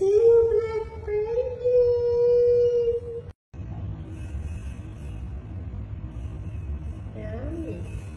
Thank you, Black